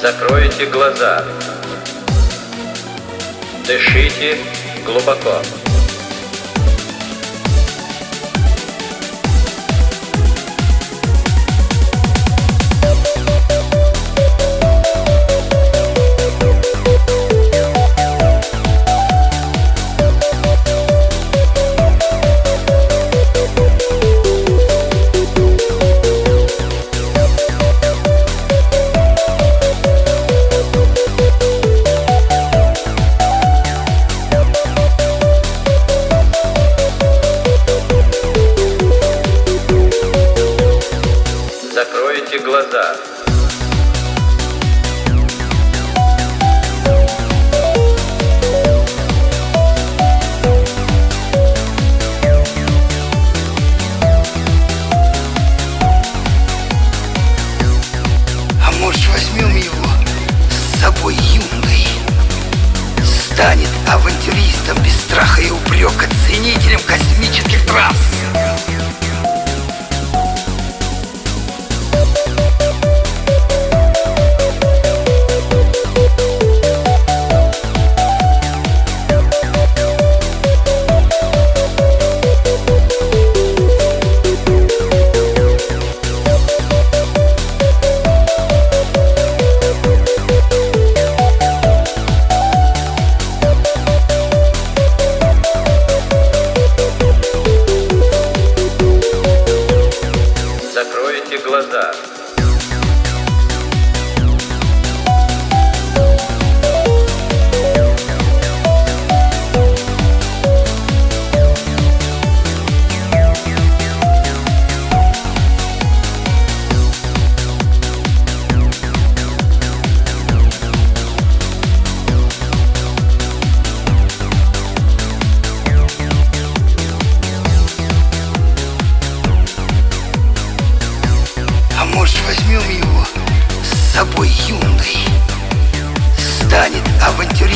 Закройте глаза. Дышите глубоко. Закройте глаза. А может возьмем его с собой юнгой? Станет авантюристом без страха и упрека, ценителем космических трасс. Может возьмем его с собой юнгой? Станет авантюристом